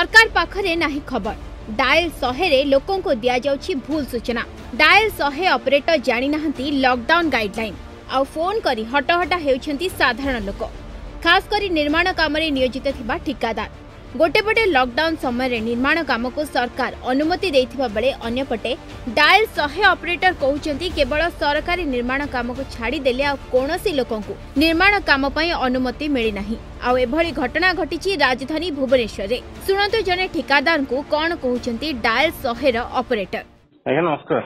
সরকার পাখে না খবর ডায়াল শহে লোক দিয়াযাচ্ছে ভুল সূচনা ডায়াল শহে অপরেটর জাঁ না লকডাউন গাইডলাইন আউ ফোন করে হটহটা হচ্ছেন সাধারণ লোক খাস করে নির্মাণ কামে নিয়োজিত ঠিকাদার ଗୋଟେ ପଟେ ଲକଡାଉନ ସମୟରେ ନିର୍ମାଣ କାମକୁ ସରକାର ଅନୁମତି ଦେଇଥିବା ବେଳେ ଅନ୍ୟପଟେ ଡାଏଲ ଶହେ ଅପରେଟର କହୁଛନ୍ତି କେବଳ ସରକାରୀ ନିର୍ମାଣ କାମକୁ ଛାଡ଼ିଦେଲେ ଆଉ କୌଣସି ଲୋକଙ୍କୁ ନିର୍ମାଣ କାମ ପାଇଁ ଅନୁମତି ମିଳିନାହିଁ ଆଉ ଏଭଳି ଘଟଣା ଘଟିଛି ରାଜଧାନୀ ଭୁବନେଶ୍ୱରରେ ଶୁଣନ୍ତୁ ଜଣେ ଠିକାଦାରଙ୍କୁ କ'ଣ କହୁଛନ୍ତି ଡାଏଲ ଶହେର ଅପରେଟର ଆଜ୍ଞା ନମସ୍କାର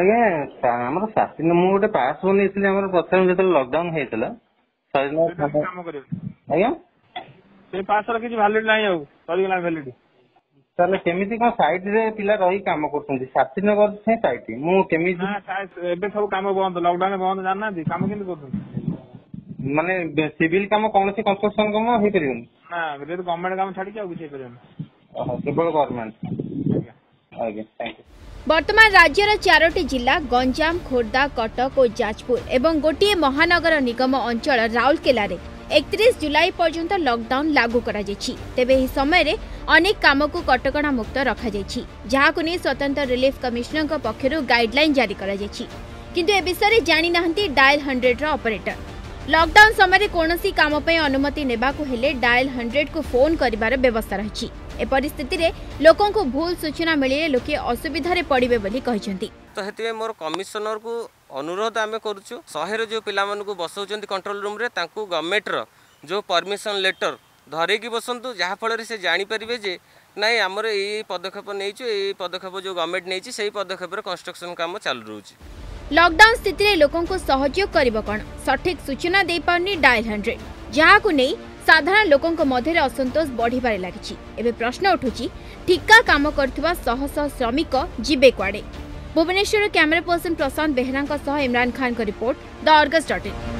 ଆଜ୍ଞା ଆମର ସାତ ଦିନ ମୁଁ ଗୋଟେ ପାସ୍ ବନେଇଥିଲି ଆମର ପ୍ରଥମେ ଯେତେବେଳେ ଲକଡାଉନ ହେଇଥିଲା ଆଜ୍ଞା ସେ ପାସର କିଛି ଭ୍ୟାଲିଡ ନାହିଁ ଆଉ ସରିଗଲା ଭ୍ୟାଲିଡ ତାହେଲେ କେମିତି କଣ ସାଇଟ୍ ରେ ପିଲା ରହି କାମ କରୁଛନ୍ତି ସାଥିନଗର ନଗର ସାଇଟ୍ ମୁଁ କେମିତି ଏବେ ସବୁ କାମ ବନ୍ଦ ଲକଡାଉନ ବନ୍ଦ ଜାଣିନାହାନ୍ତି କାମ କେମିତି କରୁଛନ୍ତି ମାନେ ସିଭିଲ କାମ କୌଣସି କନଷ୍ଟ୍ରକ୍ସନ କାମ ହେଇପାରିବନି ନା ଯେହେତୁ ଗଭର୍ଣ୍ଣମେଣ୍ଟ କାମ ଛାଡିକି ଆଉ କିଛି ହେଇପାରିବନି କେବଳ ଗଭର୍ଣ୍ଣମେଣ୍ଟ ଆଜ୍ଞା ଥ୍ୟାଙ୍କ ୟୁ বর্তমান রাজ্যর চারোটি জেলা গঞ্জাম খোর্ধা কটক ও যাজপুর এবং গোটিয়ে মহানগর নিগম অঞ্চল 31 जुलाई पर्यंत लॉकडाउन लागू करा तेबे ही समय रे अनेक काम को कटक मुक्त रखा जहाँ को नहीं स्वतंत्र रिलीफ कमिशनर पक्षर गाइडलैन जारी करा किंतु ए विषय जाणी ना डायल हंड्रेड रपरेटर लकडउन समय कौन कामपति नेबा को हेले डायल हंड्रेड को फोन करार व्यवस्था रही ଏ ପରିସ୍ଥିତିରେ ଲୋକଙ୍କୁ ଭୁଲ ସୂଚନା ମିଳିଲେ ଲୋକେ ଅସୁବିଧାରେ ପଡ଼ିବେ ବୋଲି କହିଛନ୍ତି ତ ସେଥିପାଇଁ ମୋର କମିଶନରକୁ ଅନୁରୋଧ ଆମେ କରୁଛୁ ଶହେରୁ ଯେଉଁ ପିଲାମାନଙ୍କୁ ବସାଉଛନ୍ତି କଣ୍ଟ୍ରୋଲ ରୁମ୍ରେ ତାଙ୍କୁ ଗଭର୍ଣ୍ଣମେଣ୍ଟର ଯେଉଁ ପରମିସନ୍ ଲେଟର ଧରେଇକି ବସନ୍ତୁ ଯାହାଫଳରେ ସେ ଜାଣିପାରିବେ ଯେ ନାଇଁ ଆମର ଏଇ ପଦକ୍ଷେପ ନେଇଛୁ ଏଇ ପଦକ୍ଷେପ ଯେଉଁ ଗଭର୍ଣ୍ଣମେଣ୍ଟ ନେଇଛି ସେହି ପଦକ୍ଷେପରେ କନଷ୍ଟ୍ରକ୍ସନ୍ କାମ ଚାଲୁ ରହୁଛି ଲକଡାଉନ ସ୍ଥିତିରେ ଲୋକଙ୍କୁ ସହଯୋଗ କରିବ କ'ଣ ସଠିକ୍ ସୂଚନା ଦେଇପାରୁନି ଡାଏଲ୍ ହଣ୍ଡ୍ରେଡ୍ ଯାହାକୁ ନେଇ ସାଧାରଣ ଲୋକଙ୍କ ମଧ୍ୟରେ ଅସନ୍ତୋଷ ବଢ଼ିବାରେ ଲାଗିଛି ଏବେ ପ୍ରଶ୍ନ ଉଠୁଛି ଠିକା କାମ କରୁଥିବା ଶହ ଶହ ଶ୍ରମିକ ଯିବେ କୁଆଡ଼େ ଭୁବନେଶ୍ୱର କ୍ୟାମେରା ପର୍ସନ ପ୍ରଶାନ୍ତ ବେହେରାଙ୍କ ସହ ଇମ୍ରାନ ଖାନଙ୍କ report the Argus dot in